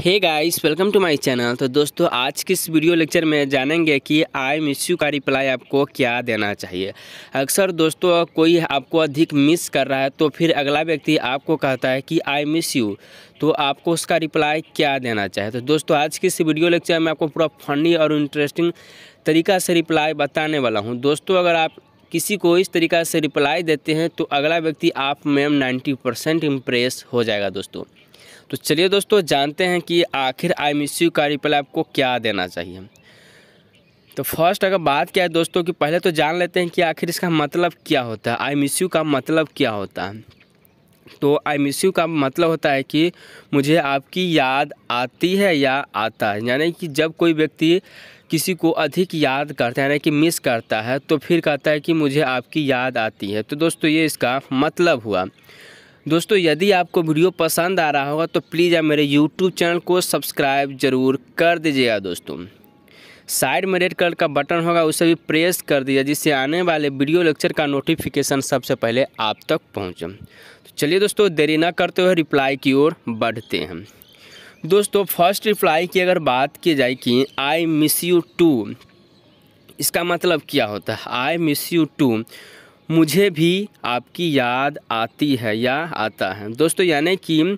Hey guys welcome to my channel तो दोस्तों, आज की इस वीडियो लेक्चर में जानेंगे कि आई मिस यू का रिप्लाई आपको क्या देना चाहिए। अक्सर दोस्तों, कोई आपको अधिक मिस कर रहा है तो फिर अगला व्यक्ति आपको कहता है कि आई मिस यू तो आपको उसका रिप्लाई क्या देना चाहिए? तो दोस्तों, आज की इस वीडियो लेक्चर में आपको पूरा फनी और इंटरेस्टिंग तरीका से रिप्लाई बताने वाला हूँ। दोस्तों, अगर आप किसी को इस तरीका से रिप्लाई देते हैं तो अगला व्यक्ति आप मैम नाइन्टी परसेंट इम्प्रेस हो जाएगा, दोस्तों। तो चलिए दोस्तों, जानते हैं कि आखिर आई मिस यू का रिप्लाई आपको क्या देना चाहिए। तो फ़र्स्ट अगर बात क्या है दोस्तों कि पहले तो जान लेते हैं कि आखिर इसका मतलब क्या होता है। आई मिस यू का मतलब क्या होता है? तो आई मिस यू का मतलब होता है कि मुझे आपकी याद आती है या आता है। यानी कि जब कोई व्यक्ति किसी को अधिक याद करता है, यानी कि मिस करता है तो फिर कहता है कि मुझे आपकी याद आती है। तो दोस्तों ये इसका मतलब हुआ। दोस्तों, यदि आपको वीडियो पसंद आ रहा होगा तो प्लीज़ आप मेरे यूट्यूब चैनल को सब्सक्राइब ज़रूर कर दीजिएगा दोस्तों। साइड में रेड कलर का बटन होगा, उसे भी प्रेस कर दीजिए जिससे आने वाले वीडियो लेक्चर का नोटिफिकेशन सबसे पहले आप तक पहुँचे। तो चलिए दोस्तों, देरी ना करते हुए रिप्लाई की ओर बढ़ते हैं। दोस्तों, फ़र्स्ट रिप्लाई की अगर बात की जाए कि आई मिस यू टू इसका मतलब क्या होता है? आई मिस यू टू मुझे भी आपकी याद आती है, या आता है। दोस्तों, यानी कि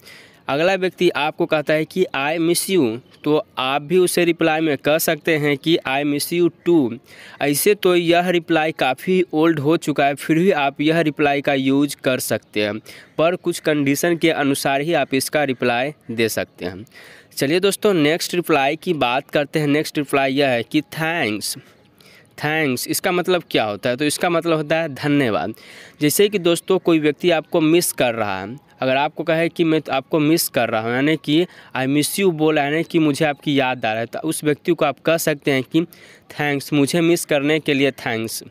अगला व्यक्ति आपको कहता है कि आई मिस यू तो आप भी उसे रिप्लाई में कह सकते हैं कि आई मिस यू टू ऐसे तो यह रिप्लाई काफ़ी ओल्ड हो चुका है, फिर भी आप यह रिप्लाई का यूज़ कर सकते हैं। पर कुछ कंडीशन के अनुसार ही आप इसका रिप्लाई दे सकते हैं। चलिए दोस्तों नेक्स्ट रिप्लाई की बात करते हैं। नेक्स्ट रिप्लाई यह है कि थैंक्स थैंक्स। इसका मतलब क्या होता है? तो इसका मतलब होता है धन्यवाद। जैसे कि दोस्तों, कोई व्यक्ति आपको मिस कर रहा है, अगर आपको कहे कि मैं तो आपको मिस कर रहा हूँ, यानी कि आई मिस यू बोला, यानी कि मुझे आपकी याद आ रहा है तो उस व्यक्ति को आप कह सकते हैं कि थैंक्स, मुझे मिस करने के लिए थैंक्स।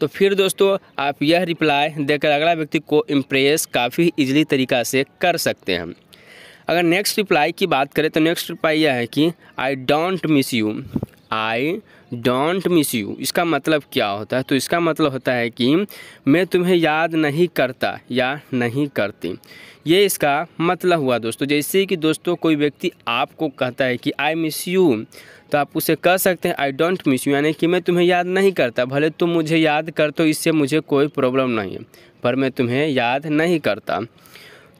तो फिर दोस्तों, आप यह रिप्लाई देकर अगला व्यक्ति को इम्प्रेस काफ़ी इजली तरीक़ा से कर सकते हैं। अगर नेक्स्ट रिप्लाई की बात करें तो नेक्स्ट रिप्लाई यह है कि I don't miss you I don't miss you इसका मतलब क्या होता है? तो इसका मतलब होता है कि मैं तुम्हें याद नहीं करता या नहीं करती। ये इसका मतलब हुआ दोस्तों। जैसे कि दोस्तों, कोई व्यक्ति आपको कहता है कि आई मिस यू तो आप उसे कह सकते हैं आई डोंट मिस यू यानी कि मैं तुम्हें याद नहीं करता। भले तुम मुझे याद कर तो इससे मुझे कोई प्रॉब्लम नहीं है, पर मैं तुम्हें याद नहीं करता।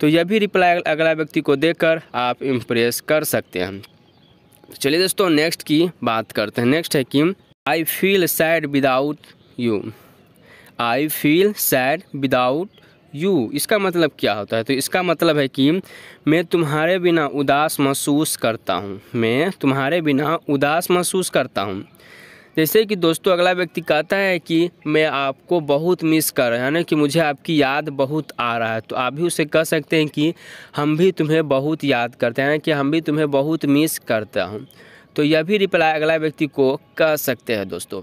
तो यह भी रिप्लाई अगला व्यक्ति को देकर आप इम्प्रेस कर सकते हैं। चलिए दोस्तों नेक्स्ट की बात करते हैं। नेक्स्ट है कि I feel sad without you I feel sad without you इसका मतलब क्या होता है? तो इसका मतलब है कि, मैं तुम्हारे बिना उदास महसूस करता हूँ। मैं तुम्हारे बिना उदास महसूस करता हूँ। जैसे कि दोस्तों, अगला व्यक्ति कहता है कि मैं आपको बहुत मिस कर रहा है कि मुझे आपकी याद बहुत आ रहा है। तो आप भी उसे कह सकते हैं कि हम भी तुम्हें बहुत याद करते हैं, यानी कि हम भी तुम्हें बहुत मिस करता हूँ। तो यह भी रिप्लाई अगला व्यक्ति को कह सकते हैं, दोस्तों।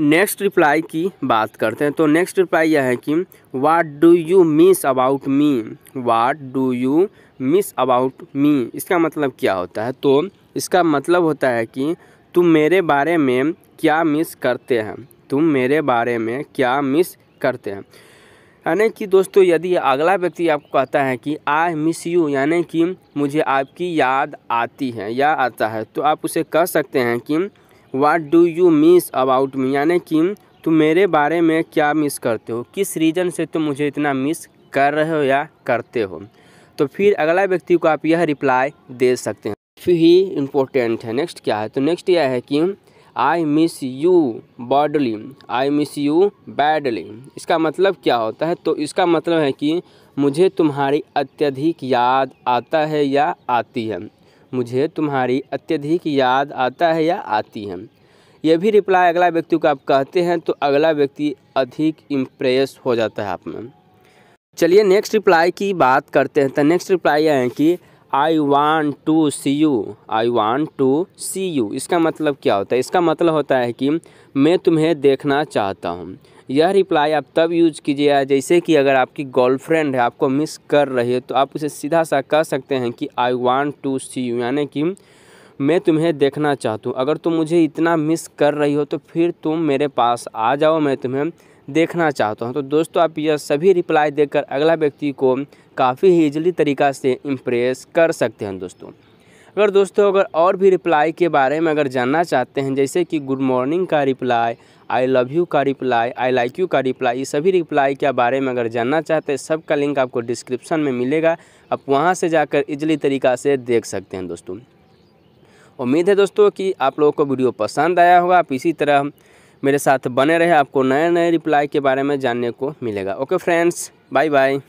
नेक्स्ट रिप्लाई की बात करते हैं। तो नेक्स्ट रिप्लाई यह है कि what do you miss about me what do you miss about me इसका मतलब क्या होता है? तो इसका मतलब होता है कि तुम मेरे बारे में क्या मिस करते हैं? तुम मेरे बारे में क्या मिस करते हैं? यानी कि दोस्तों, यदि अगला व्यक्ति आपको कहता है कि आई मिस यू यानी कि मुझे आपकी याद आती है, या आता है तो आप उसे कह सकते हैं कि what do you miss about me यानी कि तुम मेरे बारे में क्या मिस करते हो? किस रीज़न से तुम मुझे इतना मिस कर रहे हो या करते हो? तो फिर अगला व्यक्ति को आप यह रिप्लाई दे सकते हैं। ही इम्पोर्टेंट है। नेक्स्ट क्या है? तो नेक्स्ट यह है कि I miss you badly I miss you badly इसका मतलब क्या होता है? तो इसका मतलब है कि मुझे तुम्हारी अत्यधिक याद आता है या आती है। मुझे तुम्हारी अत्यधिक याद आता है या आती है। यह भी रिप्लाई अगला व्यक्ति को आप कहते हैं तो अगला व्यक्ति अधिक इम्प्रेस हो जाता है आप में। चलिए नेक्स्ट रिप्लाई की बात करते हैं। तो नेक्स्ट रिप्लाई यह है कि I want to see you I want to see you इसका मतलब क्या होता है? इसका मतलब होता है कि मैं तुम्हें देखना चाहता हूँ। यह रिप्लाई आप तब यूज़ कीजिए जैसे कि अगर आपकी गर्लफ्रेंड है, आपको मिस कर रही है तो आप उसे सीधा सा कह सकते हैं कि I want to see you यानी कि मैं तुम्हें देखना चाहता हूँ। अगर तुम मुझे इतना मिस कर रही हो तो फिर तुम मेरे पास आ जाओ, मैं तुम्हें देखना चाहता हूँ। तो दोस्तों, आप यह सभी रिप्लाई देकर अगला व्यक्ति को काफ़ी ही ईजिली तरीक़ा से इम्प्रेस कर सकते हैं दोस्तों। अगर दोस्तों, अगर और भी रिप्लाई के बारे में अगर जानना चाहते हैं, जैसे कि गुड मॉर्निंग का रिप्लाई आई लव यू का रिप्लाई आई लाइक यू का रिप्लाई ये सभी रिप्लाई के बारे में अगर जानना चाहते हैं, सबका लिंक आपको डिस्क्रिप्शन में मिलेगा। आप वहाँ से जाकर इजली तरीक़ा से देख सकते हैं दोस्तों। उम्मीद है दोस्तों कि आप लोगों को वीडियो पसंद आया होगा। आप इसी तरह मेरे साथ बने रहे। आपको नए नए रिप्लाई के बारे में जानने को मिलेगा। Okay friends bye bye